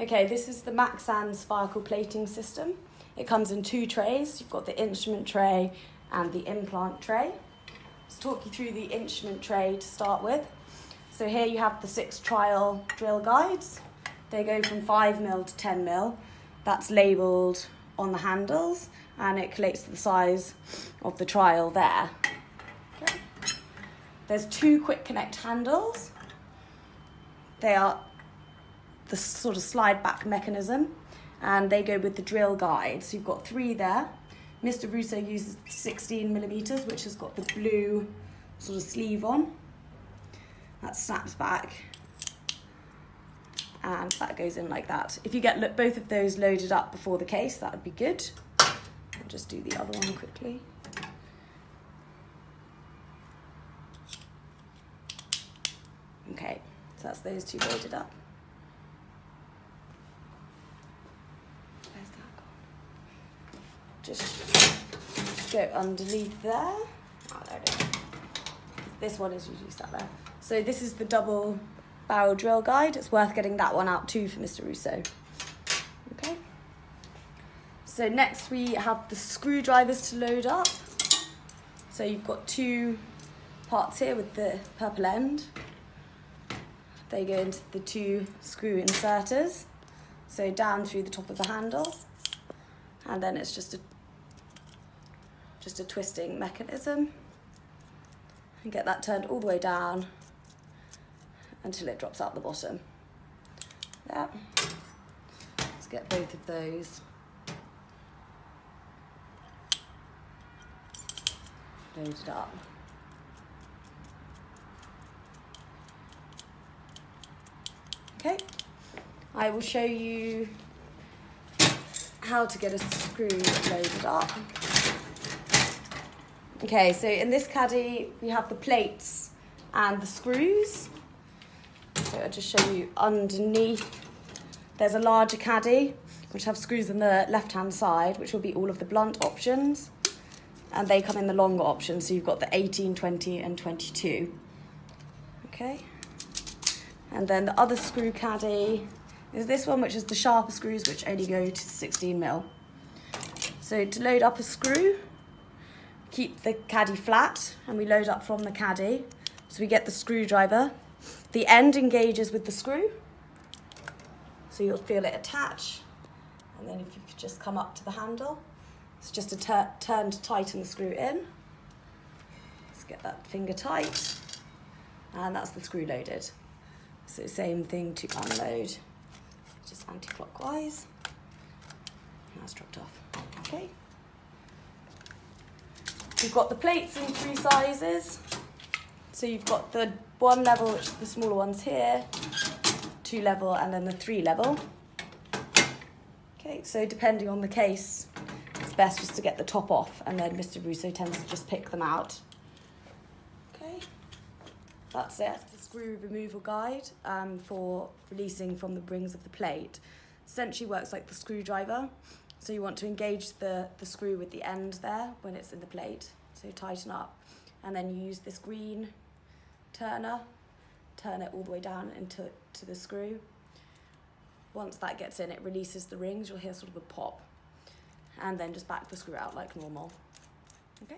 Okay, this is the Maxan cervical plating system. It comes in two trays. You've got the instrument tray and the implant tray. Let's talk you through the instrument tray to start with. So here you have the six trial drill guides. They go from 5 mil to 10 mil. That's labelled on the handles and it collates to the size of the trial there. Okay. There's two quick connect handles. They are the sort of slide back mechanism and they go with the drill guide. So you've got three there. Mr. Russo uses 16 millimeters, which has got the blue sort of sleeve on. That snaps back and that goes in like that. If you get both of those loaded up before the case, that would be good. I'll just do the other one quickly. Okay, so that's those two loaded up. Just go underneath there. Oh, there this one is usually sat there. So this is the double barrel drill guide. It's worth getting that one out too for Mr. Russo. Okay. So next we have the screwdrivers to load up. So you've got two parts here with the purple end. They go into the two screw inserters. So down through the top of the handle. And then it's just a just a twisting mechanism and get that turned all the way down until it drops out the bottom. Yeah. Let's get both of those. Loaded up. Okay, I will show you how to get a screw loaded up. Okay, so in this caddy, we have the plates and the screws. So I'll just show you underneath. There's a larger caddy, which have screws on the left-hand side, which will be all of the blunt options. And they come in the longer options, so you've got the 18, 20, and 22. Okay. And then the other screw caddy is this one, which is the sharper screws, which only go to 16 mil. So to load up a screw, keep the caddy flat and we load up from the caddy. So we get the screwdriver. The end engages with the screw. So you'll feel it attach. And then if you could just come up to the handle, it's just a turn to tighten the screw in. Let's get that finger tight. And that's the screw loaded. So same thing to unload, just anti-clockwise. That's dropped off, okay. You've got the plates in three sizes. So you've got the one level, which the smaller one's here, two level, and then the three level. Okay, so depending on the case, it's best just to get the top off, and then Mr. Russo tends to just pick them out. Okay, that's it. The screw removal guide um, for releasing from the rings of the plate essentially works like the screwdriver. So you want to engage the, the screw with the end there when it's in the plate. So tighten up. And then you use this green turner, turn it all the way down into to the screw. Once that gets in, it releases the rings. You'll hear sort of a pop. And then just back the screw out like normal. Okay.